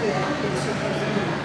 すいません。